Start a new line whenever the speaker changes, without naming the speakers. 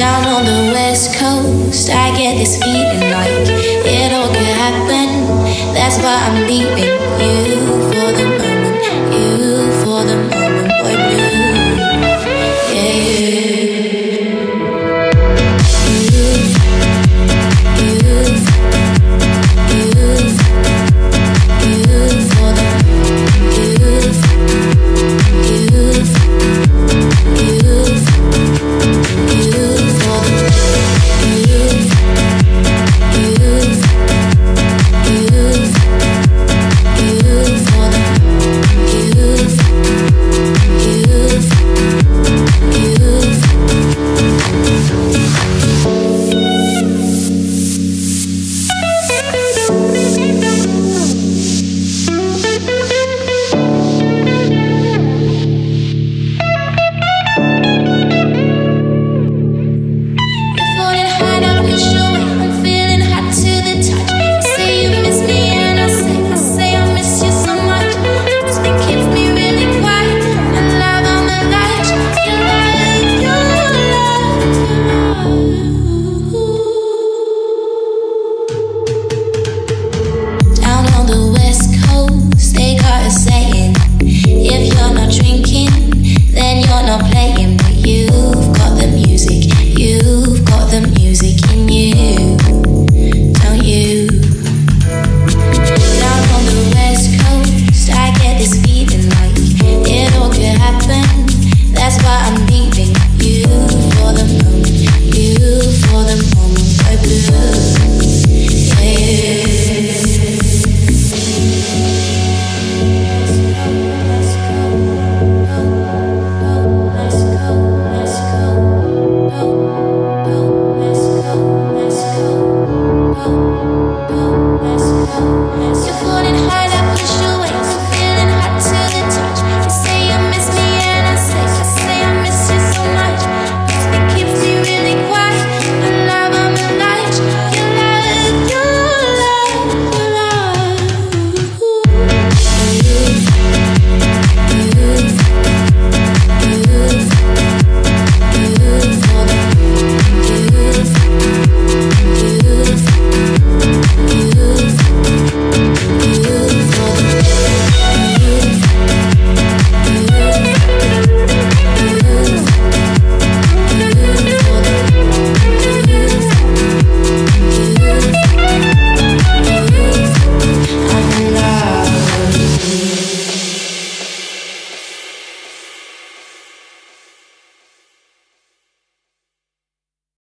down on the west coast, I get this feeling like it all could happen. That's why I'm leaving.